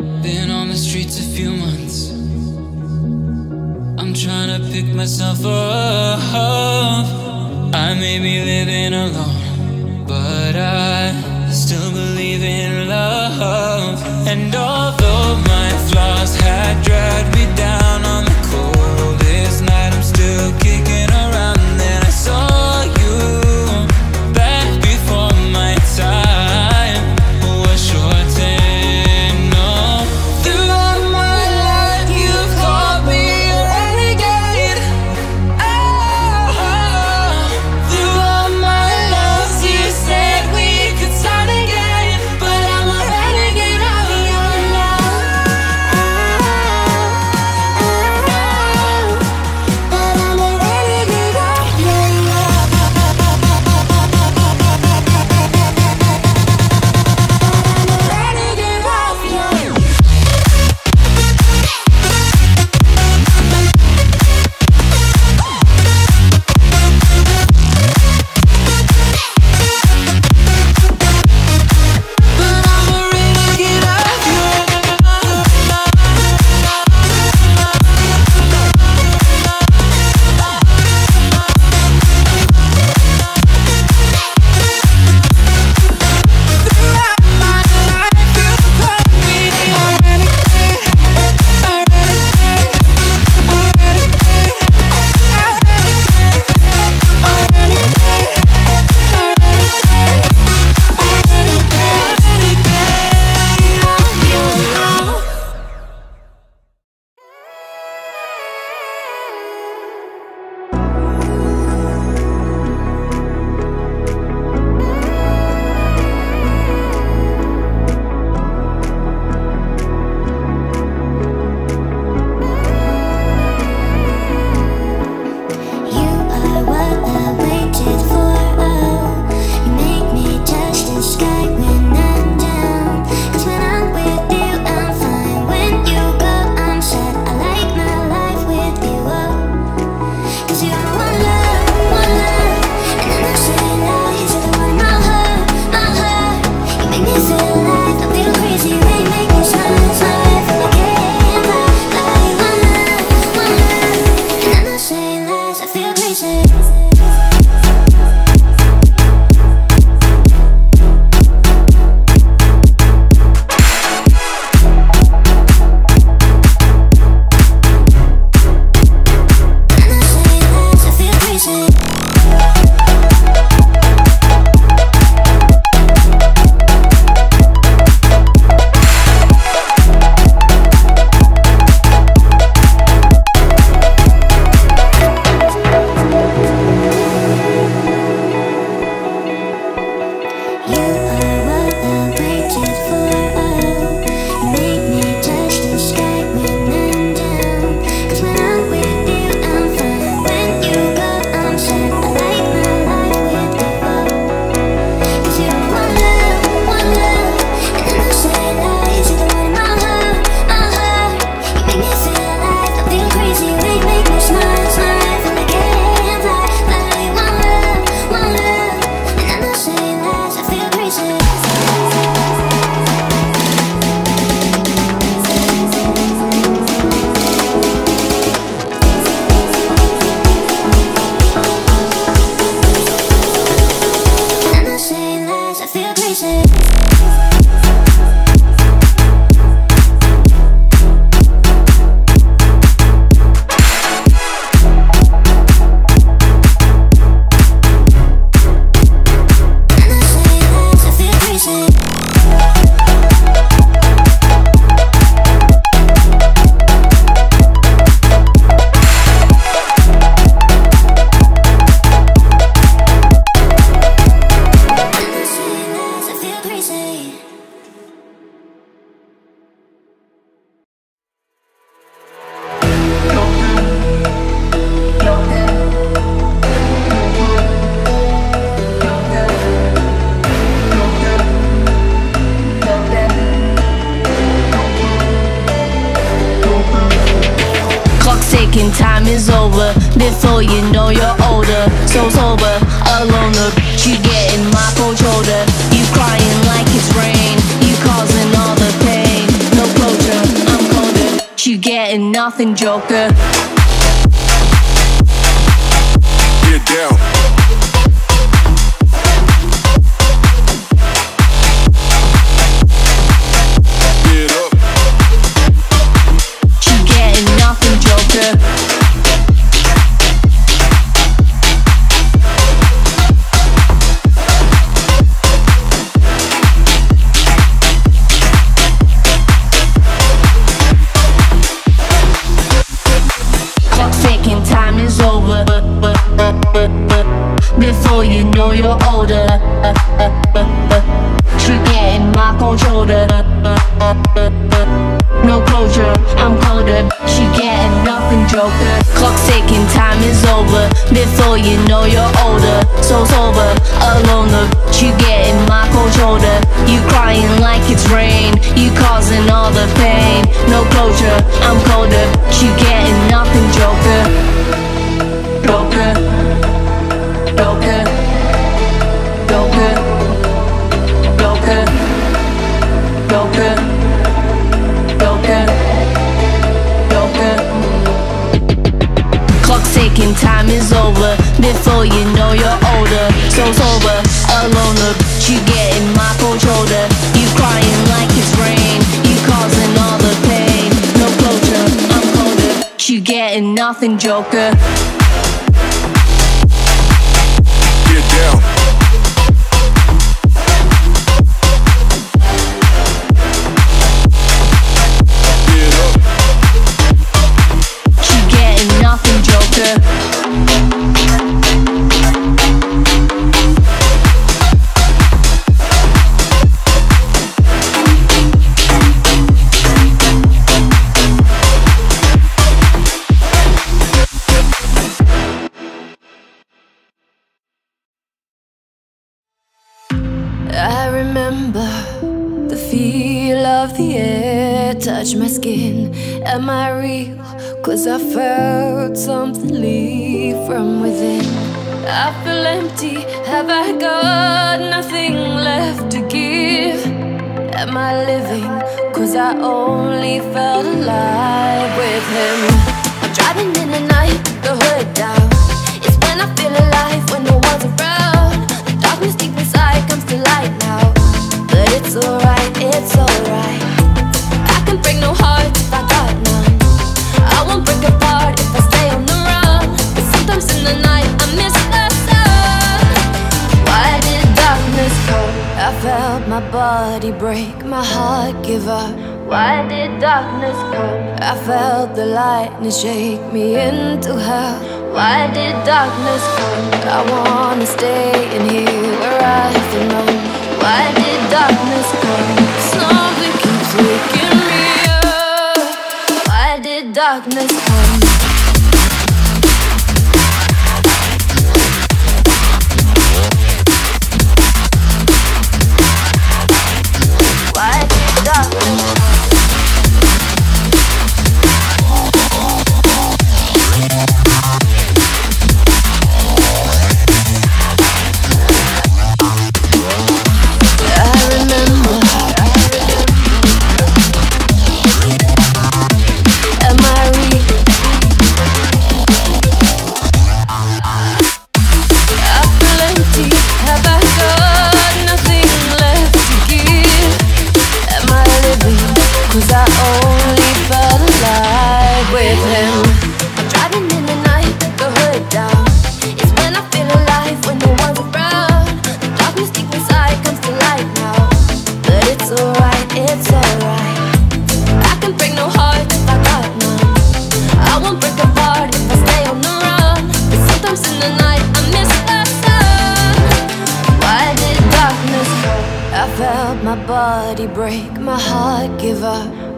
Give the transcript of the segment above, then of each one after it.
Been on the streets a few months. I'm trying to pick myself up. I may be living alone, but I still believe in love. And although my flaws had dragged me down on the coldest night, I'm still Joker. Get down. Before you know you're older, so sober, alone. The you getting my cold shoulder. You crying like it's rain. You causing all the pain. No closure, I'm colder. You getting nothing, nothing, Joker. Touch my skin. Am I real? Cause I felt something leave from within. I feel empty. Have I got nothing left to give? Am I living? Cause I only felt alive with him. I'm driving in the night, the hood down. It's when I feel alive, when no one's around. The darkness deep inside comes to light now. But it's alright, it's alright. Break no if I got none. I won't break apart if I stay on the run. But sometimes in the night I miss the sun. Why did darkness come? I felt my body break, my heart give up. Why did darkness come? I felt the lightning shake me into hell. Why did darkness come? I wanna stay in here darkness comes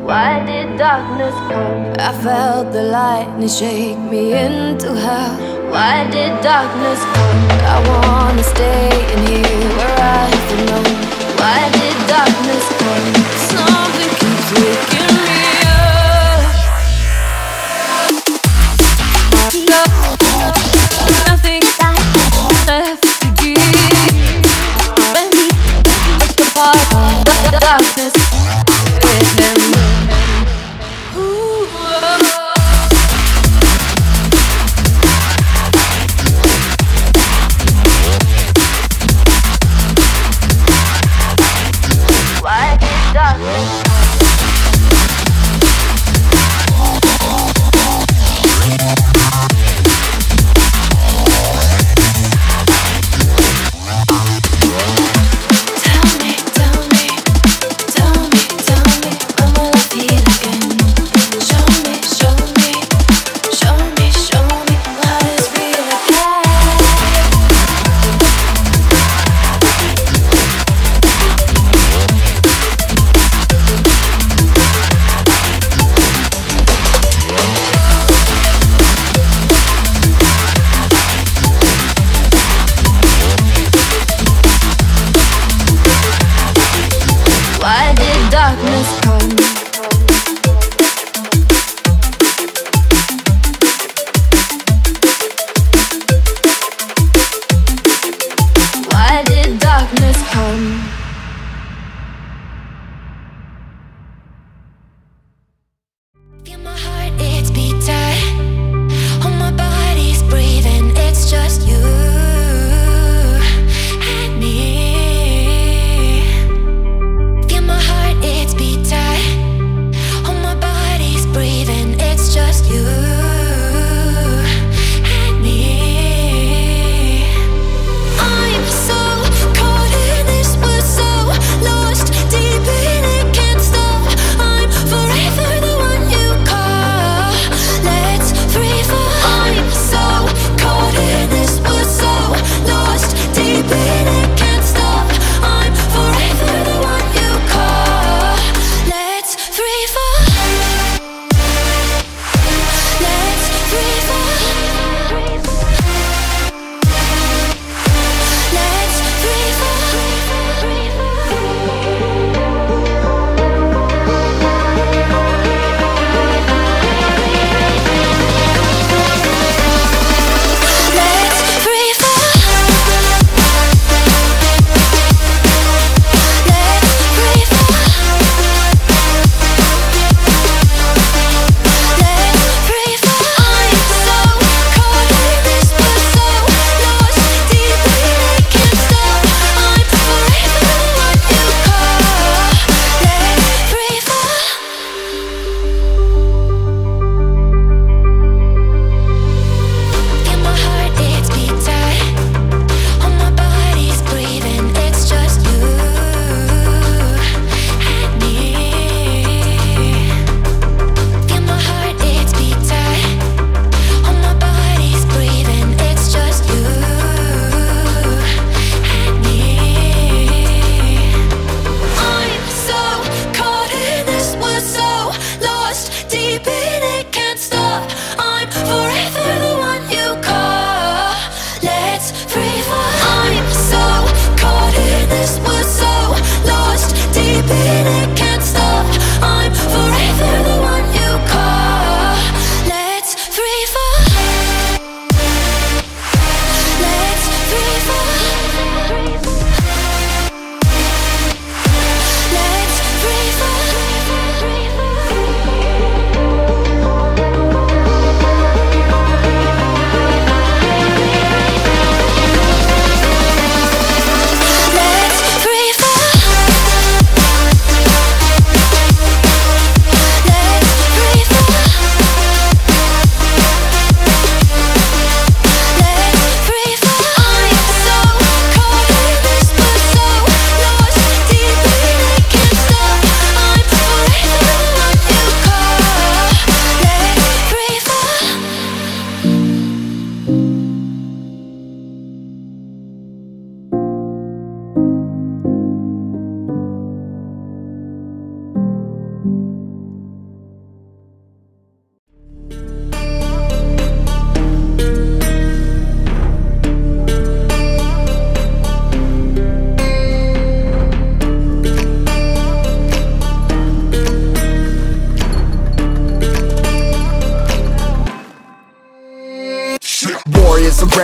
Why did darkness come? I felt the lightning shake me into hell. Why did darkness come? I wanna stay in here where I known. Why did darkness come? Something keeps waking me up. free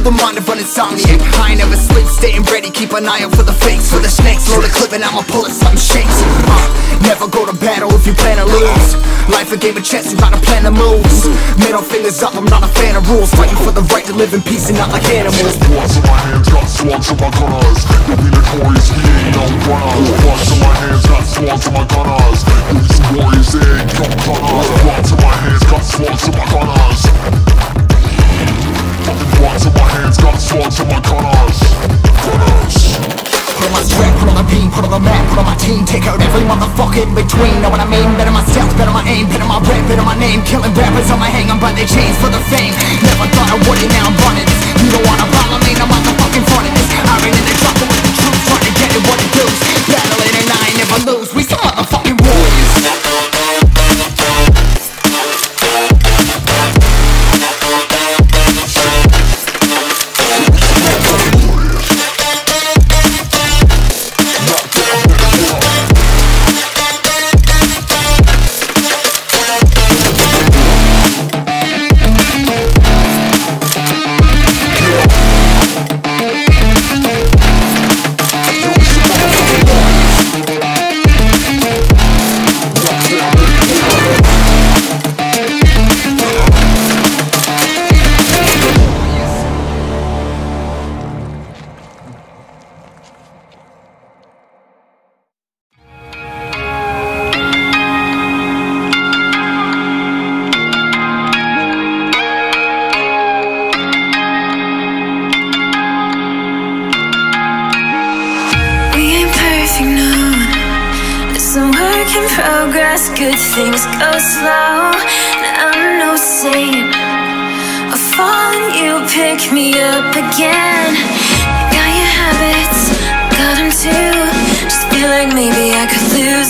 The mind of an insomniac. I never sleep, staying ready, keep an eye out for the fakes For the snakes, load the clip and I'ma pull it, something shakes. Uh, Never go to battle if you plan to lose. Life a game of chess, you gotta plan the moves Middle fingers up, I'm not a fan of rules. Fighting for the right to live in peace and not like animals. Bloods in my hands, got slugs in my gunners. Yo, we notorious, we ain't no runners. Bloods in my hands, got slugs in my gunners. We warriors, they ain't no gunners Bloods in my hands, got slugs in my gunners Fucking bloods in my hands, got slugs in my gunners Gunners Put on my strap, put on the beam, put on the map, put on my team. Take out every motherfucker in between, know what I mean? Better myself, better my aim, better my rap, better my name. Killing rappers on my hang, I'm by their chains for the fame. Never thought I would it, now I'm running You don't wanna follow me, I'm out the fucking front of this. I ran in the jungle with the troops, trying to get it what it progress, good things go slow. I'm no saint. I fall you pick me up again. Got your habits, got them too. Just feel like maybe I could lose.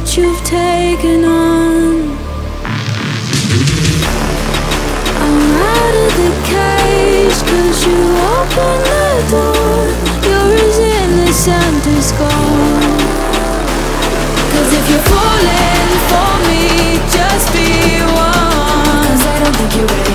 What you've taken on. I'm out of the cage, cause you opened the door. You're as innocent as gone. Cause if you're falling for me, just be one. Cause I don't think you're ready